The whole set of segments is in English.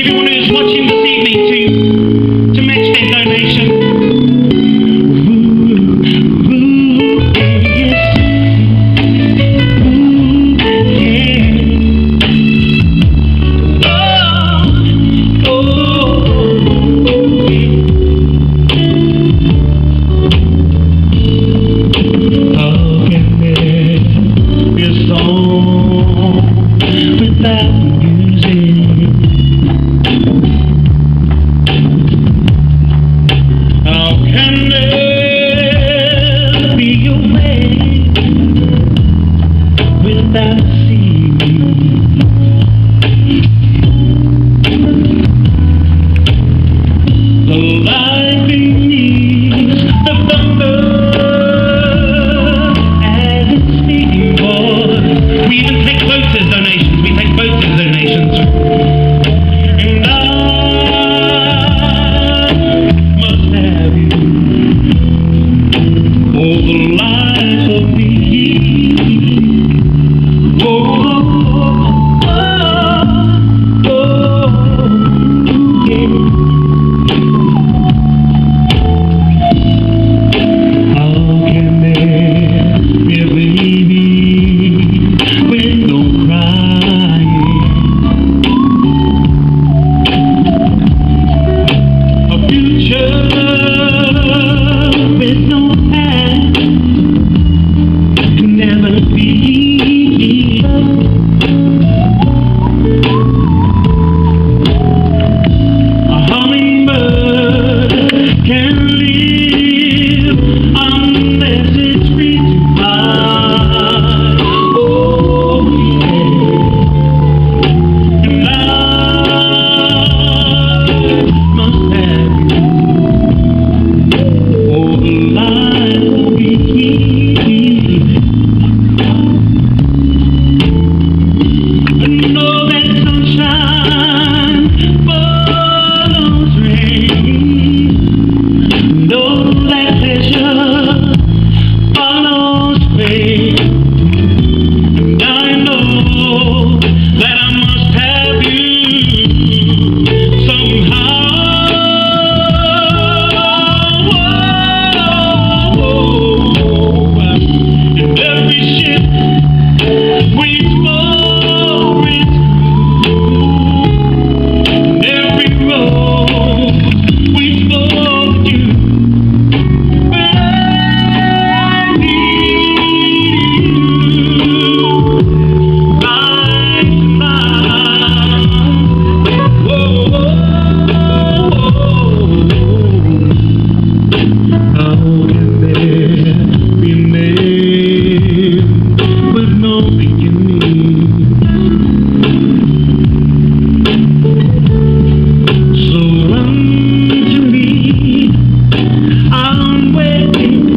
Everyone who's watching this evening to, to match their donation.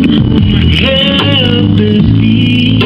Help this feeling.